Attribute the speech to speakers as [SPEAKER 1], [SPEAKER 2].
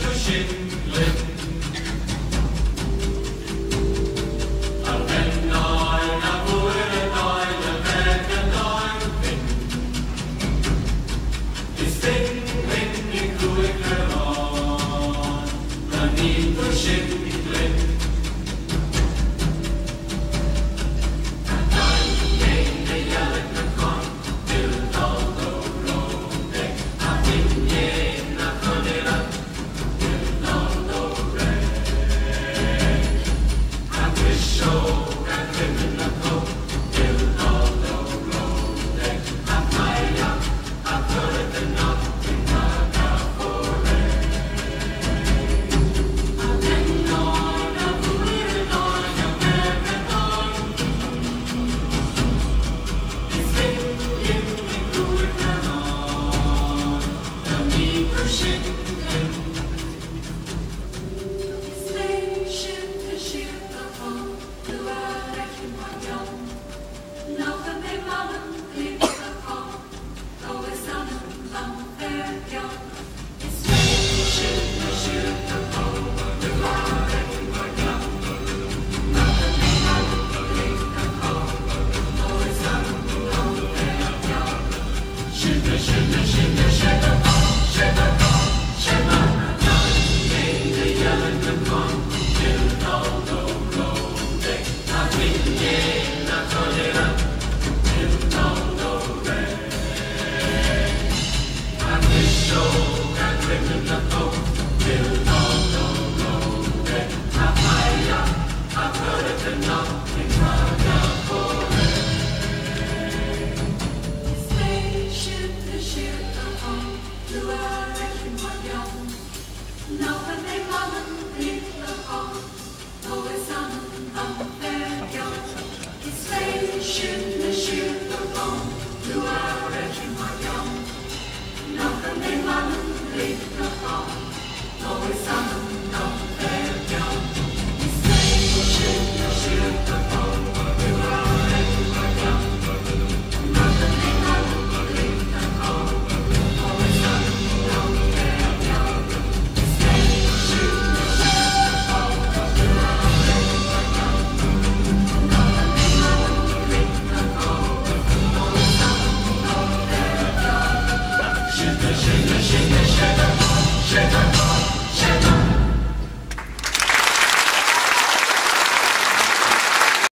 [SPEAKER 1] to lift Turning up